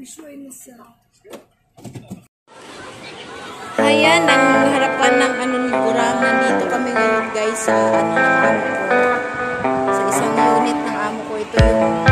visual sa... Ayan, ang harapan ng ano ng kurangan. Dito kami ngayon guys sa ano ng. Sa isang unit ng amo ko. Ito yung